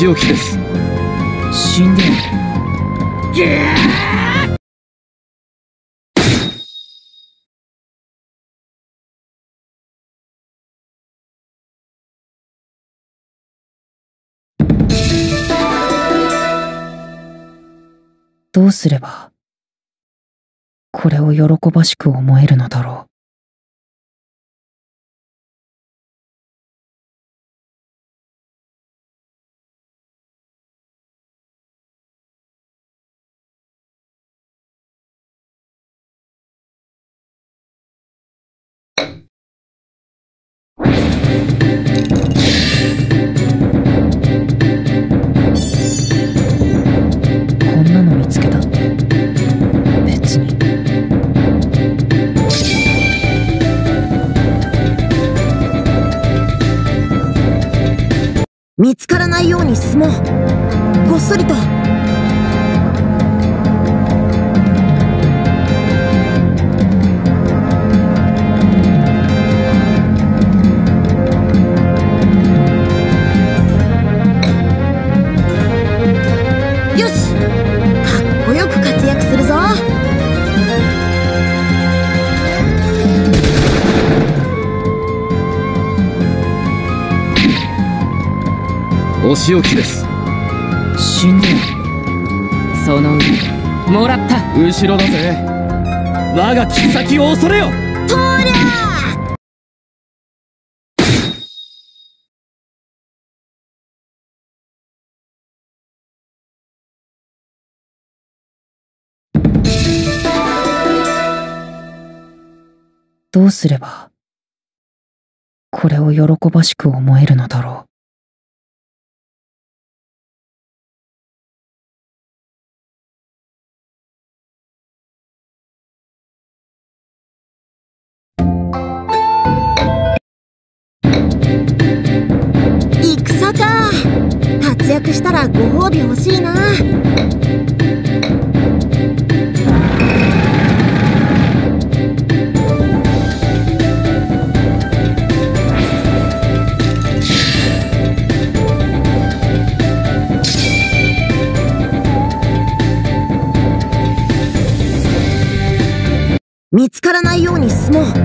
仕置きです。死んでどうすればこれを喜ばしく思えるのだろう。進もうごっそりと。お仕置きです。死んでその上もらった。後ろだぜ。我が切っ先を恐れよ。とりゃどうすればこれを喜ばしく思えるのだろう活躍したらご褒美欲しいな。見つからないように進もう。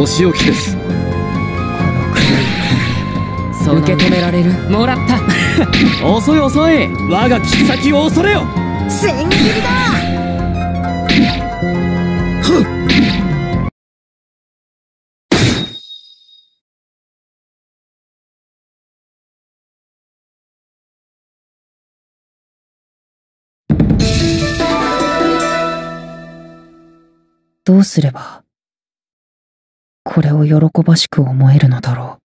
お仕置きです。受け止められる？もらった。遅い遅い。我が切っ先を恐れよ。千切りだ。どうすれば？これを喜ばしく思えるのだろう。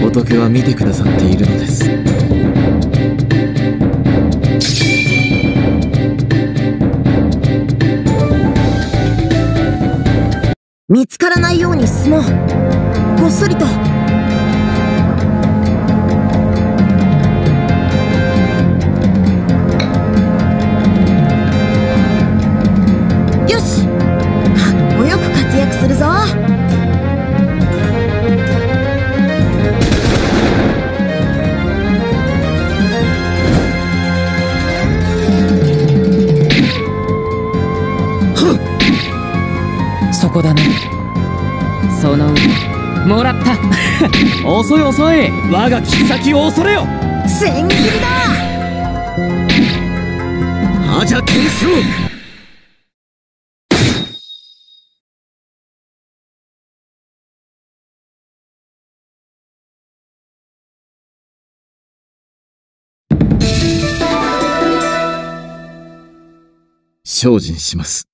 仏は見てくださっているのです。見つからないように進もう。こっそりとこだね。その上もらった。遅い遅い。我が切り裂きを恐れよ。千切りだ。アジャ転生精進します。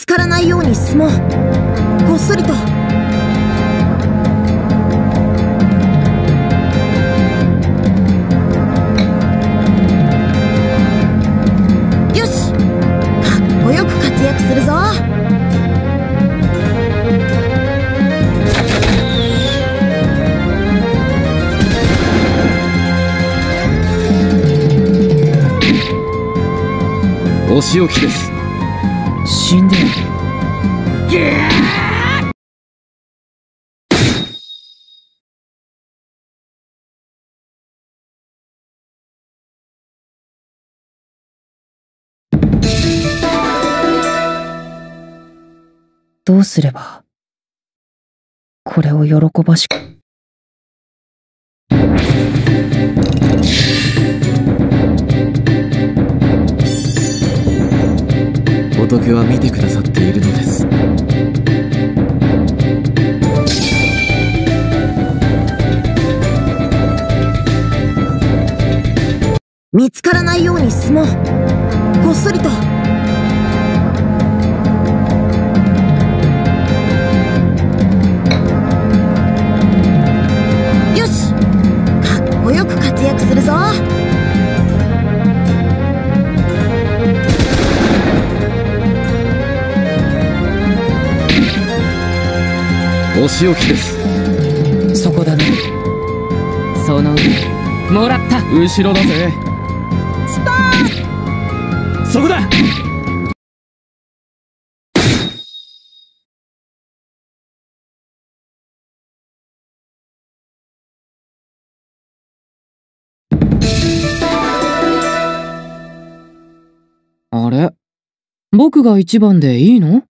つからないように進もう。こっそりと。よし。かっこよく活躍するぞ。お仕置きです。死んでどうすればこれを喜ばしく仏は見てくださっているのです。見つからないように進もう。こっそりと。よし。かっこよく活躍するぞ。お仕置きです。そこだね。その上もらった。後ろだぜ。スパーそこだ。あれ？僕が一番でいいの？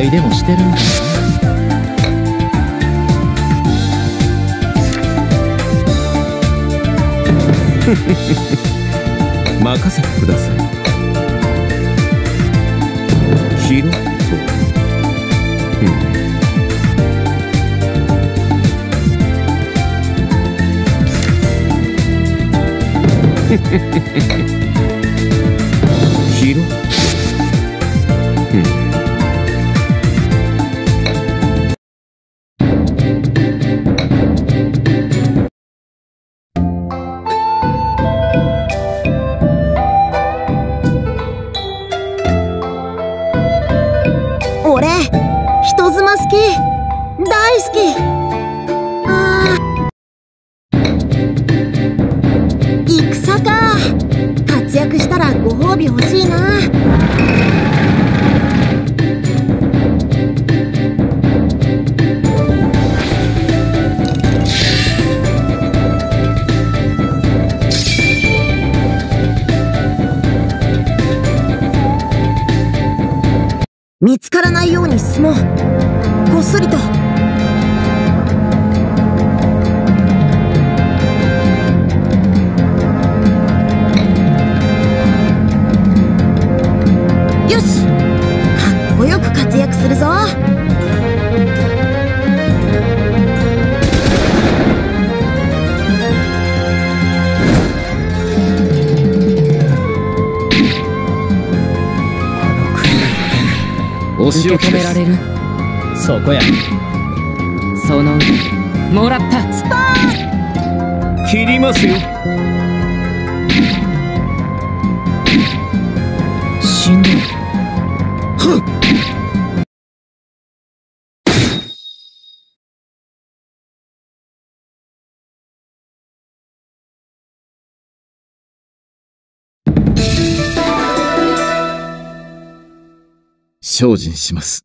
なんか期待でもしてるんかな。任せてください。キロッとキロッと。うん。見つからないように進もう。こっそりと。よし。かっこよく活躍するぞ。受け止められる。そこや。その腕もらった。切りますよ精進します。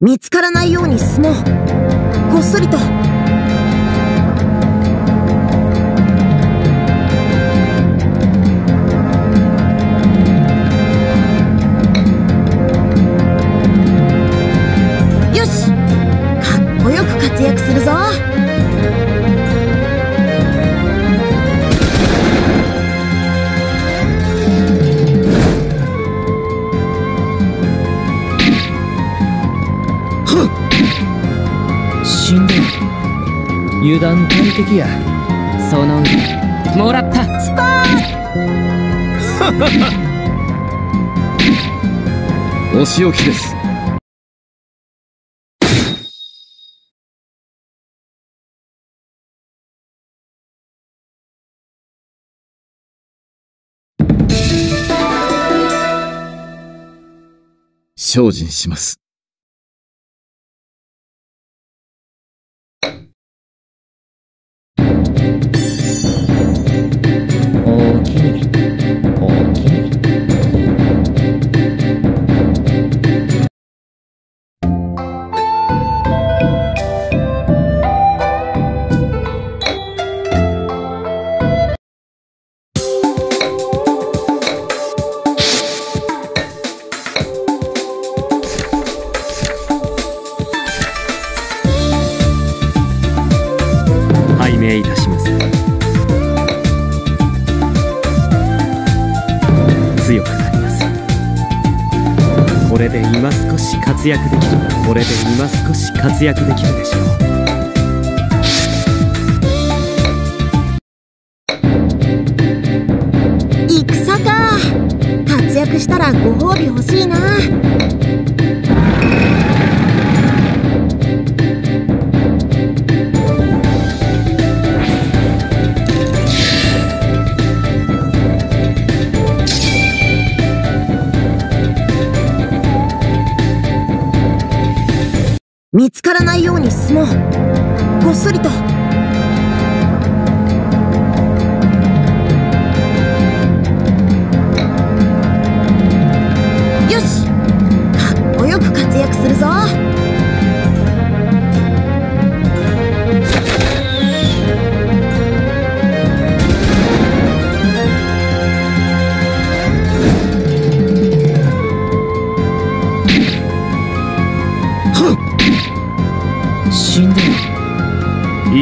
見つからないように進もう。こっそりと油断大敵や。その腕もらった。スパーン。お仕置きです。精進します。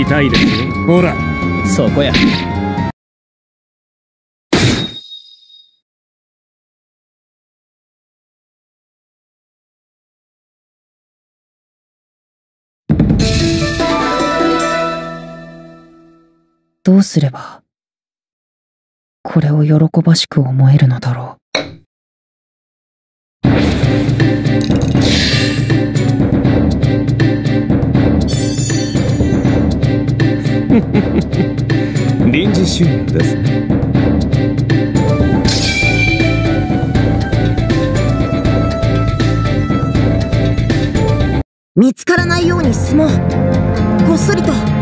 痛いですよ。ほら。そこや。どうすればこれを喜ばしく思えるのだろう。臨時収入です。見つからないように進もう。こっそりと。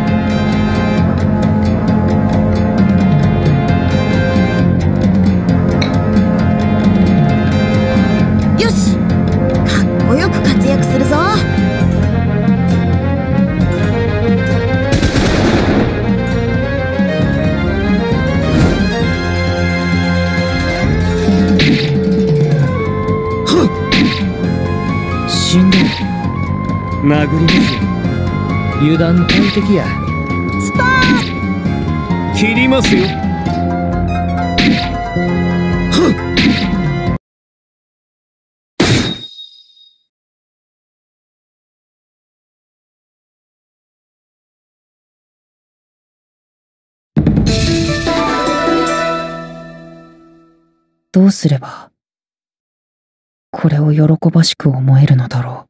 殴りますよ。油断大敵や。スパー切りますよ。どうすればこれを喜ばしく思えるのだろ飽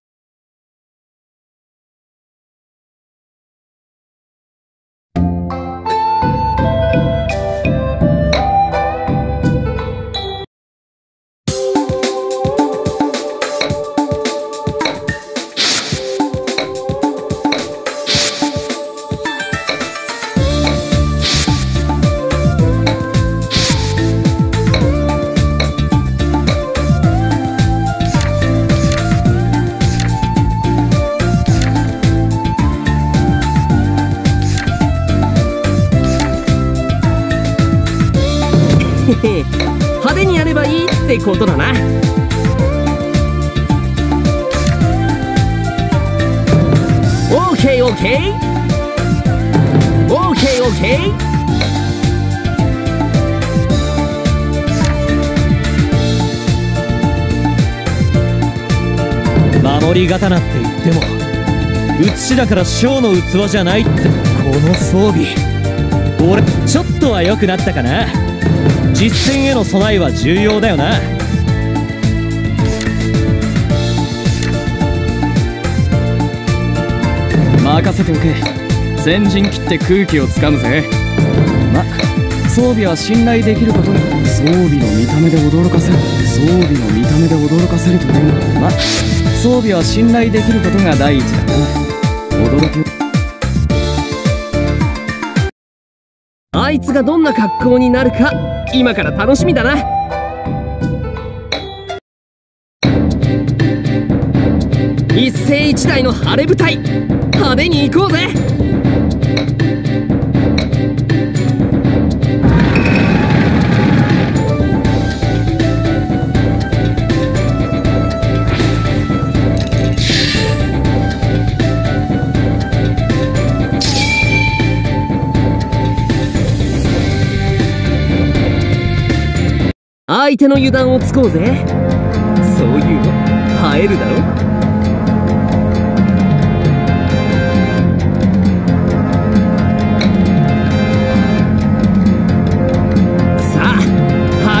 ーケー？オーケーオーケー？守り刀って言っても写しだから小の器じゃないってこの装備。俺ちょっとは良くなったかな。実戦への備えは重要だよな。任せておけ。先陣切って空気をつかむぜ。ま装備は信頼できること。装備の見た目で驚かせる。装備の見た目で驚かせるという。のま装備は信頼できることが第一だ。な驚き。あいつがどんな格好になるか今から楽しみだな。一世一代の晴れ舞台派手に行こうぜ。相手の油断をつこうぜ。そういうの映えるだろ？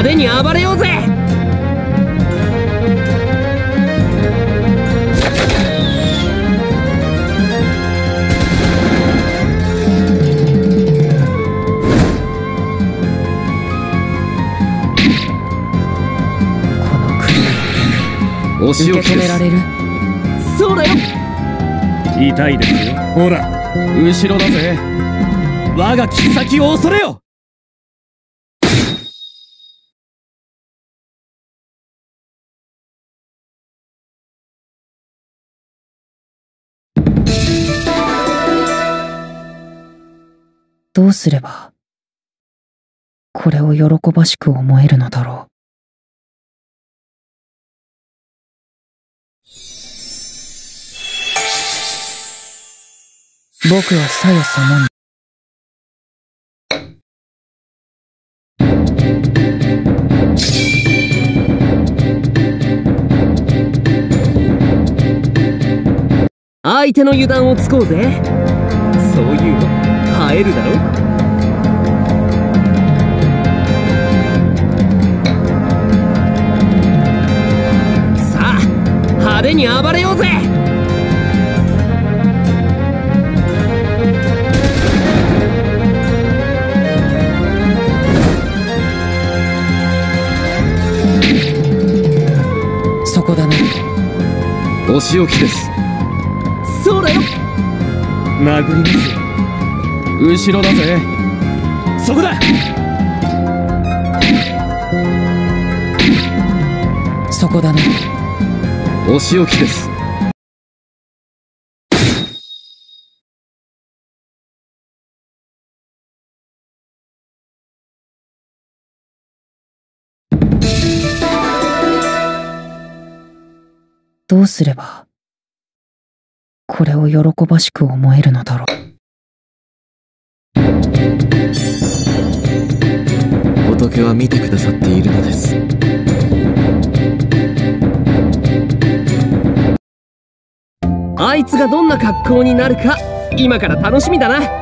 派手に暴れようぜ。この国お仕受置きですけ止められる？そうだよ痛いですよ。ほら後ろだぜ。我が切っ先を恐れよどうすればこれを喜ばしく思えるのだろう。僕はさよそのに。相手の油断をつこうぜ。そういうの。映えるだろ？さあ派に暴れようぜ！そこだね。お仕置きです。そうだよ。殴りますよ後ろだぜ。そこだ。そこだね。お仕置きです。どうすればこれを喜ばしく思えるのだろうは見てくださっているのです。あいつがどんな格好になるか今から楽しみだな。